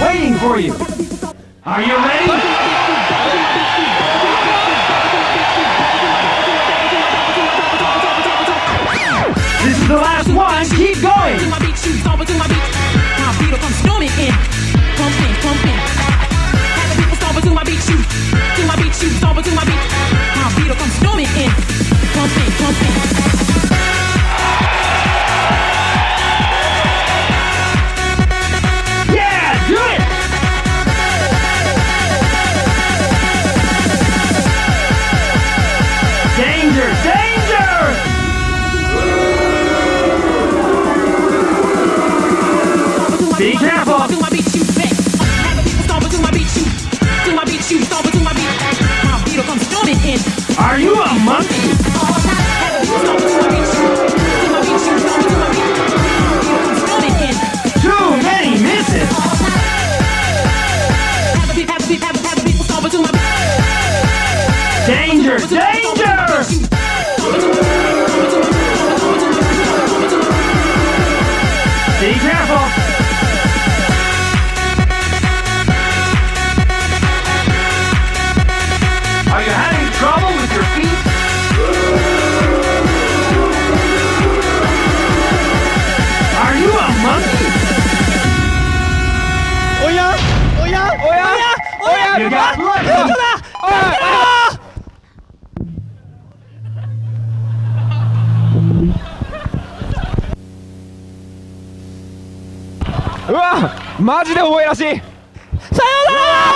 waiting for you. Are you ready? This is the last one. Keep going. danger! Danger! Be careful! Are you having trouble with your feet? Are you a monkey? Oh! Oh! Oh! Oh! Oh! うわマジで覚えらしい。さようなら。